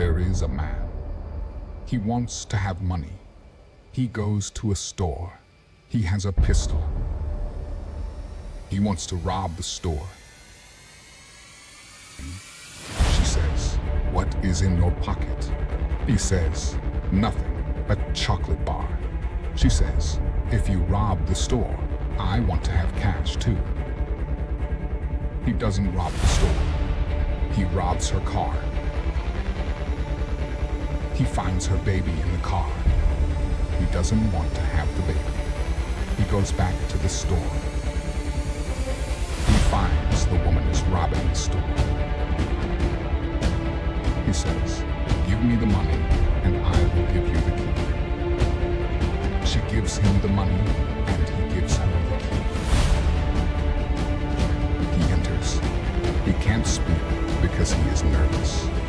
There is a man. He wants to have money. He goes to a store. He has a pistol. He wants to rob the store. She says, What is in your pocket? He says, Nothing, a chocolate bar. She says, If you rob the store, I want to have cash too. He doesn't rob the store. He robs her car. He finds her baby in the car. He doesn't want to have the baby. He goes back to the store. He finds the woman is robbing the store. He says, Give me the money and I will give you the key. She gives him the money and he gives her the key. He enters. He can't speak because he is nervous.